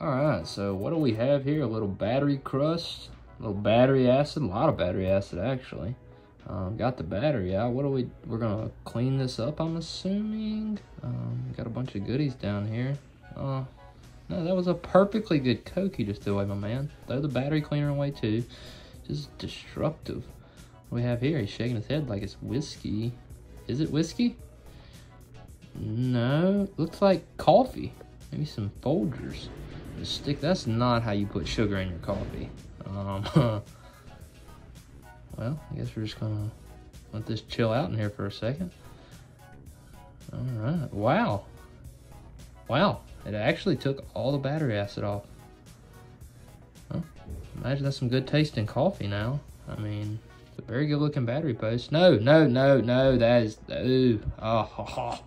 All right, so what do we have here? A little battery crust, a little battery acid, a lot of battery acid actually. Um, got the battery out. What do we, we're gonna clean this up, I'm assuming. Um, got a bunch of goodies down here. Uh, no, that was a perfectly good Coke you just threw away, my man. Throw the battery cleaner away too. Just destructive. What we have here? He's shaking his head like it's whiskey. Is it whiskey? No, looks like coffee. Maybe some Folgers. Stick. That's not how you put sugar in your coffee. Um, well, I guess we're just gonna let this chill out in here for a second. All right. Wow. Wow. It actually took all the battery acid off. Well, imagine that's some good tasting coffee now. I mean, it's a very good looking battery post. No, no, no, no. That is, ooh, oh, oh, oh.